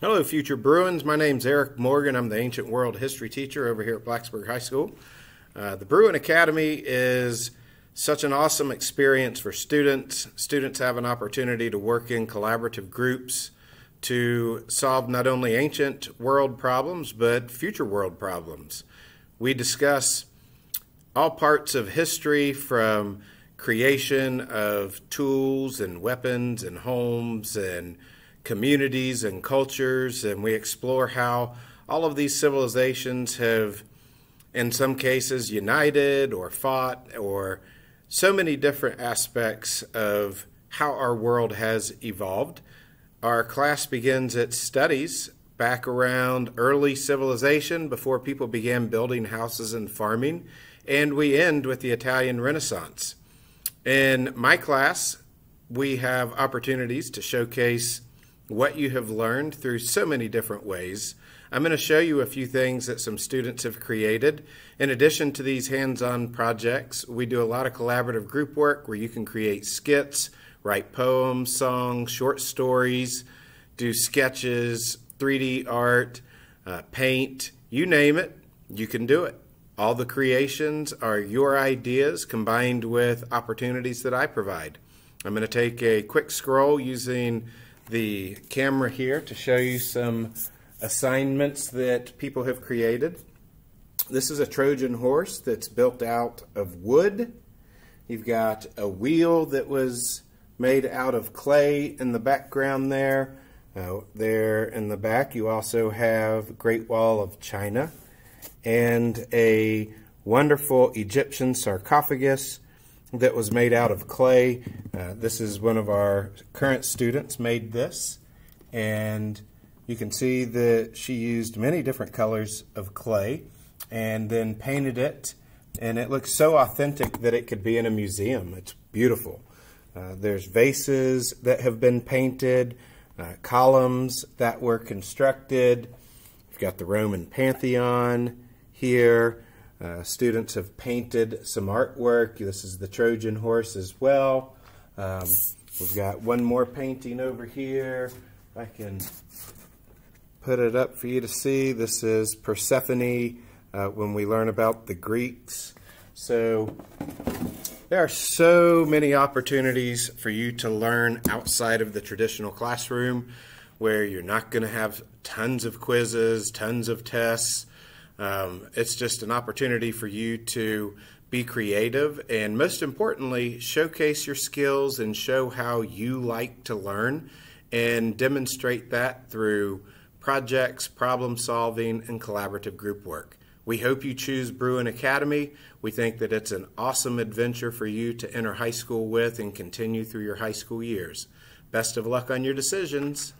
Hello, future Bruins. My name's Eric Morgan. I'm the ancient world history teacher over here at Blacksburg High School. Uh, the Bruin Academy is such an awesome experience for students. Students have an opportunity to work in collaborative groups to solve not only ancient world problems, but future world problems. We discuss all parts of history from creation of tools and weapons and homes and communities and cultures, and we explore how all of these civilizations have, in some cases, united or fought, or so many different aspects of how our world has evolved. Our class begins its studies back around early civilization before people began building houses and farming, and we end with the Italian Renaissance. In my class, we have opportunities to showcase what you have learned through so many different ways. I'm going to show you a few things that some students have created. In addition to these hands-on projects, we do a lot of collaborative group work where you can create skits, write poems, songs, short stories, do sketches, 3D art, uh, paint, you name it, you can do it. All the creations are your ideas combined with opportunities that I provide. I'm going to take a quick scroll using the camera here to show you some assignments that people have created. This is a Trojan horse that's built out of wood. You've got a wheel that was made out of clay in the background there. Uh, there in the back you also have Great Wall of China and a wonderful Egyptian sarcophagus that was made out of clay. Uh, this is one of our current students made this and you can see that she used many different colors of clay and then painted it and it looks so authentic that it could be in a museum. It's beautiful. Uh, there's vases that have been painted, uh, columns that were constructed. You've got the Roman Pantheon here. Uh, students have painted some artwork. This is the Trojan horse as well. Um, we've got one more painting over here. I can put it up for you to see. This is Persephone uh, when we learn about the Greeks. So there are so many opportunities for you to learn outside of the traditional classroom where you're not going to have tons of quizzes, tons of tests. Um, it's just an opportunity for you to be creative and most importantly, showcase your skills and show how you like to learn and demonstrate that through projects, problem solving, and collaborative group work. We hope you choose Bruin Academy. We think that it's an awesome adventure for you to enter high school with and continue through your high school years. Best of luck on your decisions.